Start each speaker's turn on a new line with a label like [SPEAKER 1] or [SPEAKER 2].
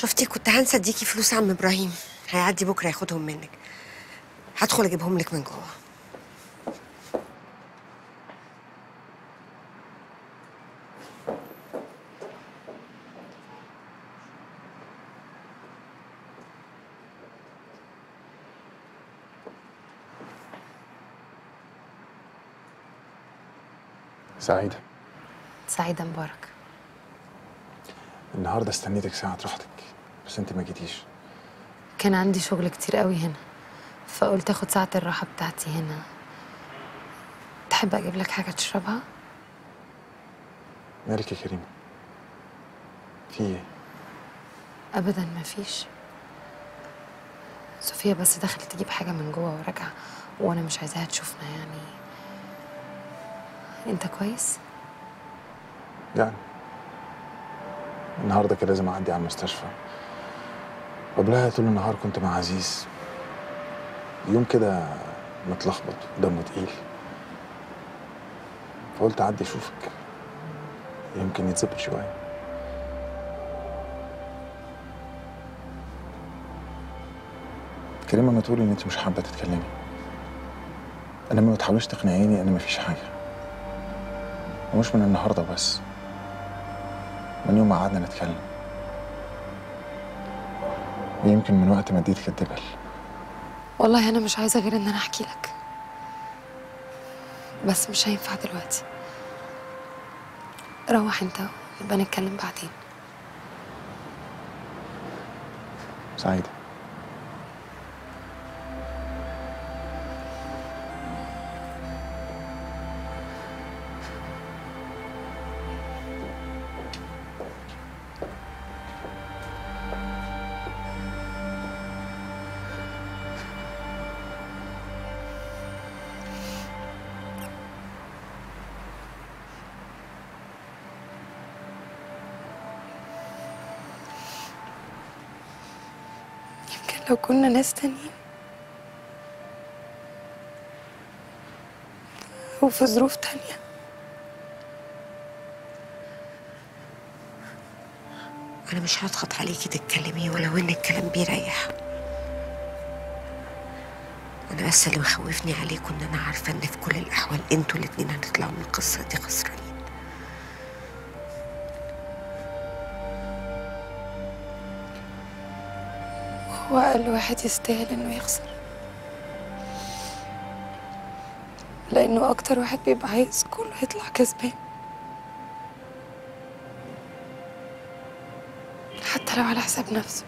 [SPEAKER 1] شفتي كنت هنسى اديكي فلوس عم إبراهيم. هيعدي بكرة ياخدهم منك. هدخل أجيبهم لك من جوه.
[SPEAKER 2] سعيدة.
[SPEAKER 3] سعيدة مبارك.
[SPEAKER 2] النهاردة استنيتك ساعة راحتك بس انت ما جيتيش.
[SPEAKER 3] كان عندي شغل كتير قوي هنا فقلت آخد ساعة الراحة بتاعتي هنا. تحب أجيب لك حاجة تشربها؟
[SPEAKER 2] مالك يا كريمة في إيه؟
[SPEAKER 3] ابدا مفيش صوفيا بس دخلت تجيب حاجة من جوه وراجعة وأنا مش عايزاها تشوفنا يعني. أنت كويس؟
[SPEAKER 2] يعني. النهاردة كان لازم أعدي على المستشفى. قبلها طول النهار كنت مع عزيز. يوم كده متلخبط ودمه تقيل. فقلت أعدي أشوفك. يمكن يتظبط شوية. كريمة ما تقولي إن أنت مش حابة تتكلمي. أنا ما تحاوليش تقنعيني إن مفيش حاجة. ومش من النهاردة بس. من يوم ما قعدنا نتكلم. ويمكن من وقت ما اديتك الدبل.
[SPEAKER 3] والله أنا مش عايزة غير إن أنا أحكي لك. بس مش هينفع دلوقتي. روح أنت ونبقى نتكلم بعدين.
[SPEAKER 2] سعيدة.
[SPEAKER 3] لو كنا ناس تانيين. وفي ظروف تانية.
[SPEAKER 1] أنا مش هضغط عليكي تتكلمي ولو إن الكلام بيريح. أنا بس اللي مخوفني عليكم إن أنا عارفة إن في كل الأحوال أنتوا الاتنين هتطلعوا من القصة دي خسرانين.
[SPEAKER 3] هو أقل واحد يستاهل إنه يخسر. لأنه أكتر واحد بيبقى عايز كله يطلع كسبان. حتى لو على حساب نفسه.